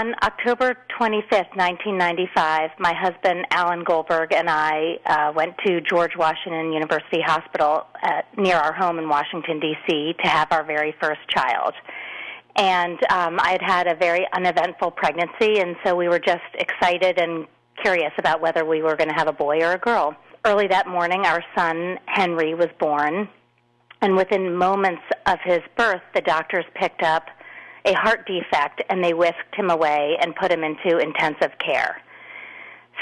On October 25th, 1995, my husband Alan Goldberg and I uh, went to George Washington University Hospital at, near our home in Washington, D.C. to have our very first child. And um, I had had a very uneventful pregnancy, and so we were just excited and curious about whether we were going to have a boy or a girl. Early that morning, our son Henry was born, and within moments of his birth, the doctors picked up a heart defect and they whisked him away and put him into intensive care.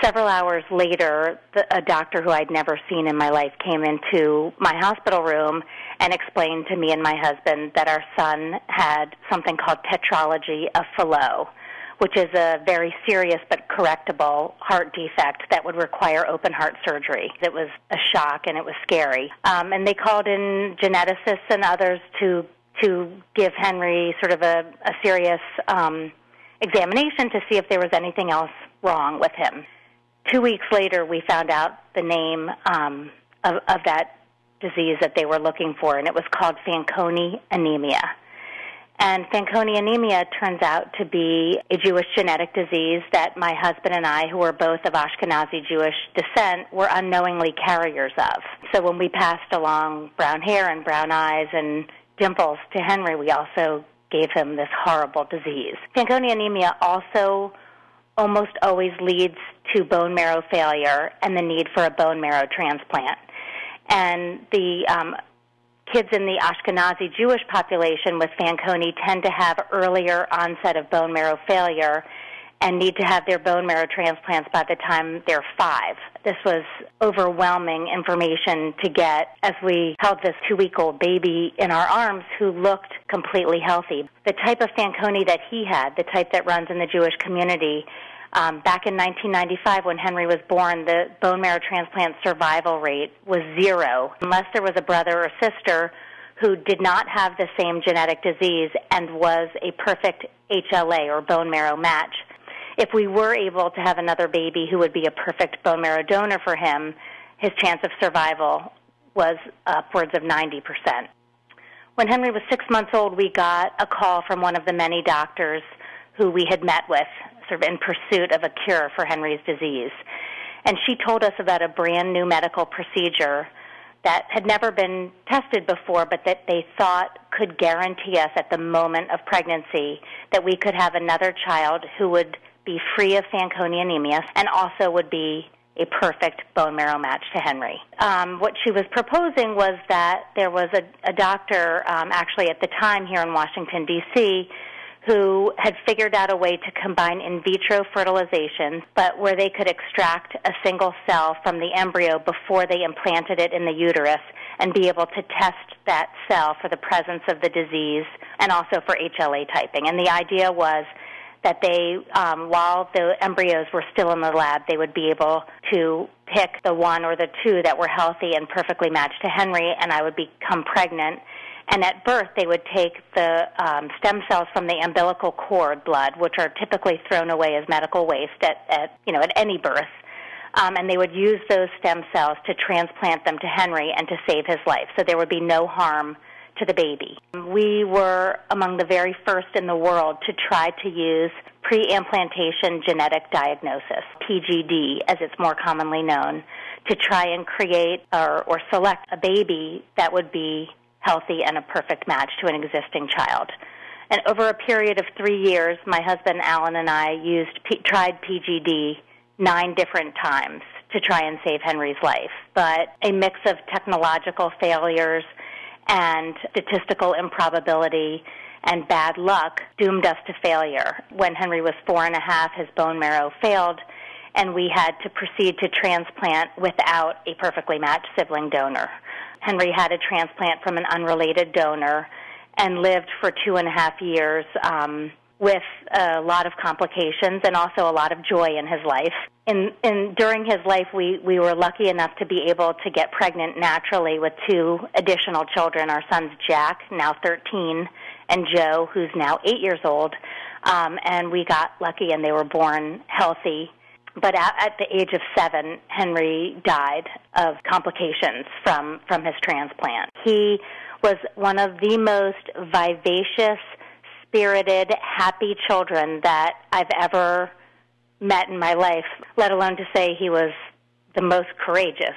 Several hours later, the, a doctor who I'd never seen in my life came into my hospital room and explained to me and my husband that our son had something called tetralogy of Fallot, which is a very serious but correctable heart defect that would require open heart surgery. It was a shock and it was scary. Um, and they called in geneticists and others to to give Henry sort of a, a serious um, examination to see if there was anything else wrong with him. Two weeks later, we found out the name um, of, of that disease that they were looking for, and it was called Fanconi anemia. And Fanconi anemia turns out to be a Jewish genetic disease that my husband and I, who are both of Ashkenazi Jewish descent, were unknowingly carriers of. So when we passed along brown hair and brown eyes and dimples to Henry, we also gave him this horrible disease. Fanconi anemia also almost always leads to bone marrow failure and the need for a bone marrow transplant. And the um, kids in the Ashkenazi Jewish population with Fanconi tend to have earlier onset of bone marrow failure and need to have their bone marrow transplants by the time they're five. This was overwhelming information to get as we held this two week old baby in our arms who looked completely healthy. The type of Fanconi that he had, the type that runs in the Jewish community, um, back in 1995, when Henry was born, the bone marrow transplant survival rate was zero, unless there was a brother or sister who did not have the same genetic disease and was a perfect HLA or bone marrow match if we were able to have another baby who would be a perfect bone marrow donor for him, his chance of survival was upwards of 90%. When Henry was six months old, we got a call from one of the many doctors who we had met with, sort of in pursuit of a cure for Henry's disease. And she told us about a brand new medical procedure that had never been tested before, but that they thought could guarantee us at the moment of pregnancy that we could have another child who would be free of Fanconi anemia and also would be a perfect bone marrow match to Henry. Um, what she was proposing was that there was a, a doctor, um, actually at the time here in Washington, D.C., who had figured out a way to combine in vitro fertilization, but where they could extract a single cell from the embryo before they implanted it in the uterus and be able to test that cell for the presence of the disease and also for HLA typing. And the idea was that they, um, while the embryos were still in the lab, they would be able to pick the one or the two that were healthy and perfectly matched to Henry, and I would become pregnant. And at birth, they would take the um, stem cells from the umbilical cord blood, which are typically thrown away as medical waste at, at you know at any birth, um, and they would use those stem cells to transplant them to Henry and to save his life. So there would be no harm to the baby. We were among the very first in the world to try to use pre-implantation genetic diagnosis, PGD as it's more commonly known, to try and create or, or select a baby that would be healthy and a perfect match to an existing child. And over a period of three years, my husband Alan and I used tried PGD nine different times to try and save Henry's life. But a mix of technological failures, and statistical improbability and bad luck doomed us to failure. When Henry was four and a half, his bone marrow failed, and we had to proceed to transplant without a perfectly matched sibling donor. Henry had a transplant from an unrelated donor and lived for two and a half years um, with a lot of complications and also a lot of joy in his life. In, in during his life, we we were lucky enough to be able to get pregnant naturally with two additional children. Our sons Jack, now 13, and Joe, who's now eight years old. Um, and we got lucky, and they were born healthy. But at, at the age of seven, Henry died of complications from from his transplant. He was one of the most vivacious spirited, happy children that I've ever met in my life, let alone to say he was the most courageous.